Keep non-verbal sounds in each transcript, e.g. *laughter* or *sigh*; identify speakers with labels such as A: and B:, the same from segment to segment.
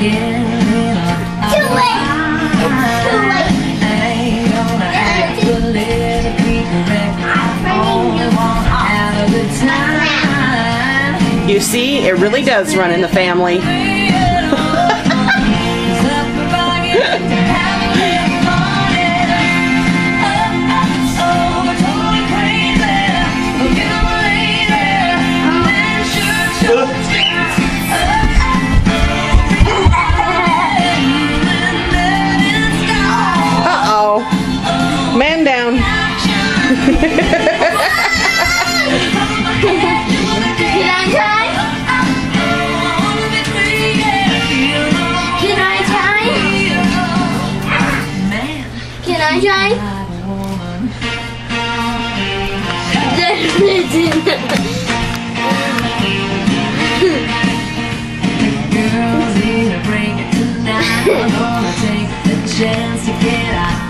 A: You see, it really does run in the family. Man down.
B: Can I try? Can I try? Can I try?
C: Girls *laughs* need a break tonight. I'm gonna take the chance to get out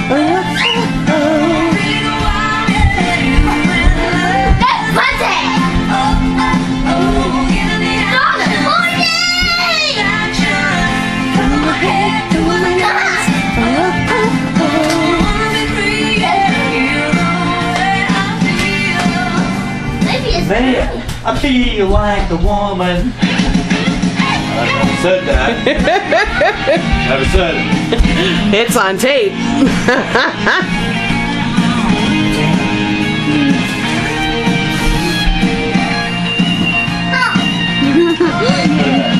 A: Man,
C: I feel
D: like a woman. I never said that. *laughs* never said it.
A: It's on tape. *laughs*